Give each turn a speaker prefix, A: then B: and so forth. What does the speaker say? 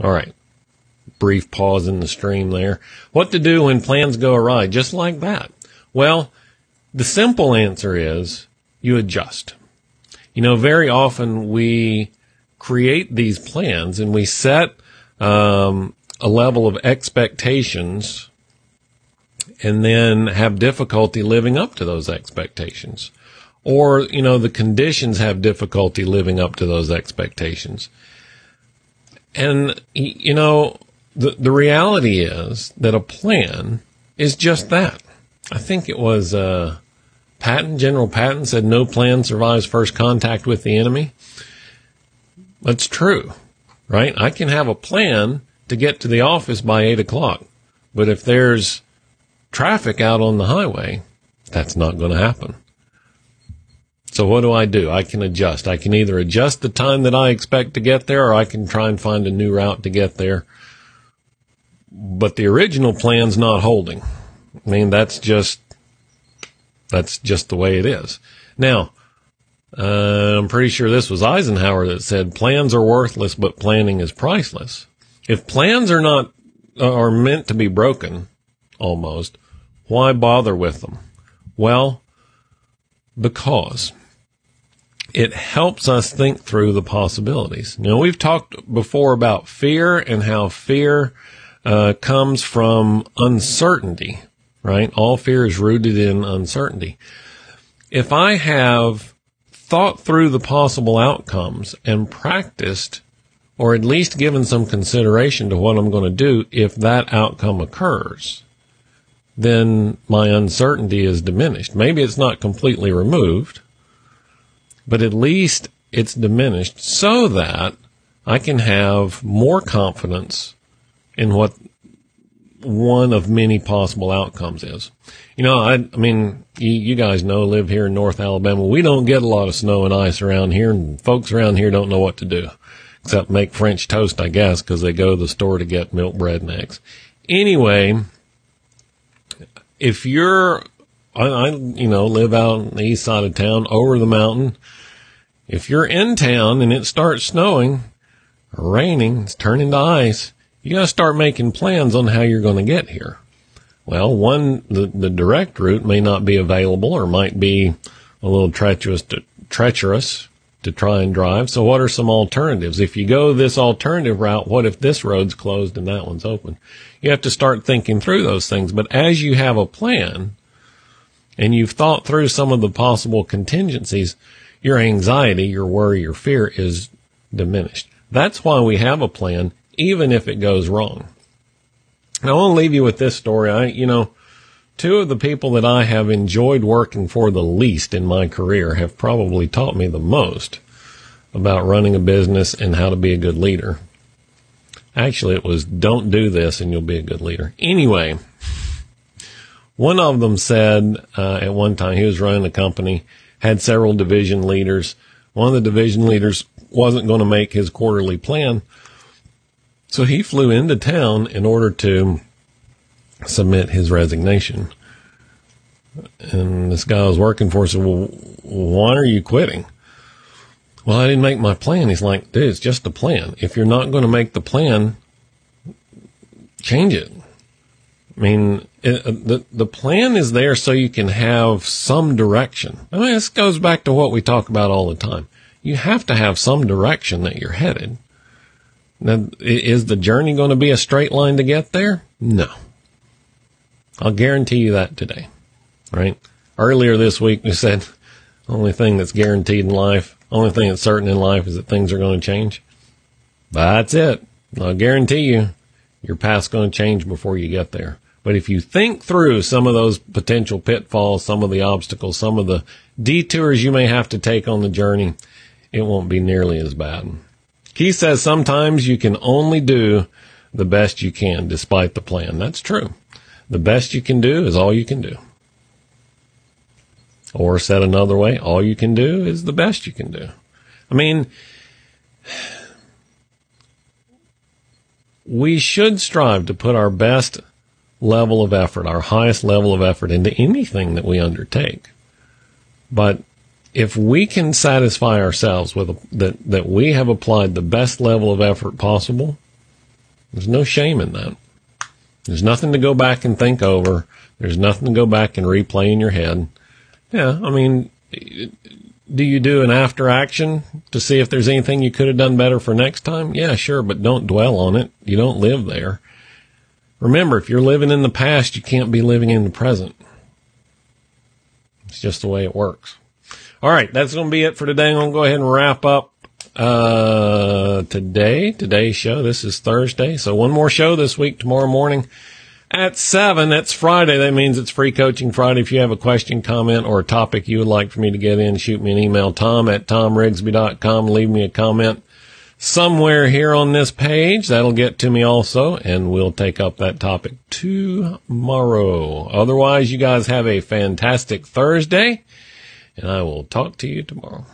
A: All right. Brief pause in the stream there. What to do when plans go awry, just like that? Well, the simple answer is you adjust. You know, very often we create these plans and we set um, a level of expectations and then have difficulty living up to those expectations. Or, you know, the conditions have difficulty living up to those expectations. And, you know, the, the reality is that a plan is just that. I think it was, uh, Patton, General Patton said no plan survives first contact with the enemy. That's true, right? I can have a plan to get to the office by eight o'clock, but if there's traffic out on the highway, that's not going to happen. So what do I do? I can adjust. I can either adjust the time that I expect to get there or I can try and find a new route to get there. But the original plan's not holding. I mean, that's just, that's just the way it is. Now, uh, I'm pretty sure this was Eisenhower that said plans are worthless, but planning is priceless. If plans are not, are meant to be broken almost, why bother with them? Well, because it helps us think through the possibilities. Now, we've talked before about fear and how fear uh, comes from uncertainty, right? All fear is rooted in uncertainty. If I have thought through the possible outcomes and practiced or at least given some consideration to what I'm going to do if that outcome occurs, then my uncertainty is diminished. Maybe it's not completely removed, but at least it's diminished so that I can have more confidence in what one of many possible outcomes is. You know, I, I mean, you, you, guys know, live here in North Alabama. We don't get a lot of snow and ice around here, and folks around here don't know what to do except make French toast, I guess, because they go to the store to get milk, bread, and eggs. Anyway, if you're I, I, you know, live out on the east side of town over the mountain. If you're in town and it starts snowing, raining, it's turning to ice, you gotta start making plans on how you're going to get here. Well, one, the, the direct route may not be available or might be a little treacherous to, treacherous to try and drive. So what are some alternatives? If you go this alternative route, what if this road's closed and that one's open? You have to start thinking through those things. But as you have a plan, and you've thought through some of the possible contingencies, your anxiety, your worry, your fear is diminished. That's why we have a plan, even if it goes wrong. Now, I want to leave you with this story. I, you know, two of the people that I have enjoyed working for the least in my career have probably taught me the most about running a business and how to be a good leader. Actually, it was don't do this and you'll be a good leader. Anyway, one of them said uh, at one time he was running a company, had several division leaders. One of the division leaders wasn't going to make his quarterly plan, so he flew into town in order to submit his resignation. And this guy I was working for said, "Well, why are you quitting?" Well, I didn't make my plan. He's like, dude, it's just a plan. If you're not going to make the plan, change it. I mean, it, uh, the the plan is there so you can have some direction. I mean, this goes back to what we talk about all the time. You have to have some direction that you're headed. Now, is the journey going to be a straight line to get there? No. I'll guarantee you that today. Right? Earlier this week, we said only thing that's guaranteed in life, only thing that's certain in life is that things are going to change. That's it. I'll guarantee you your path's going to change before you get there. But if you think through some of those potential pitfalls, some of the obstacles, some of the detours you may have to take on the journey, it won't be nearly as bad. Keith says sometimes you can only do the best you can despite the plan. That's true. The best you can do is all you can do. Or said another way, all you can do is the best you can do. I mean, we should strive to put our best level of effort, our highest level of effort into anything that we undertake. But if we can satisfy ourselves with a, that that we have applied the best level of effort possible, There's no shame in that. There's nothing to go back and think over. There's nothing to go back and replay in your head. Yeah, I mean, do you do an after action to see if there's anything you could have done better for next time? Yeah, sure, but don't dwell on it. You don't live there. Remember, if you're living in the past, you can't be living in the present. It's just the way it works. All right, that's going to be it for today. I'm going to go ahead and wrap up uh, today, today's show. This is Thursday. So one more show this week, tomorrow morning at seven. That's Friday. That means it's free coaching Friday. If you have a question, comment, or a topic you would like for me to get in, shoot me an email, thom at thomrigsby.com. Leave me a comment somewhere here on this page. That'll get to me also, and we'll take up that topic tomorrow. Otherwise, you guys have a fantastic Thursday, and I will talk to you tomorrow.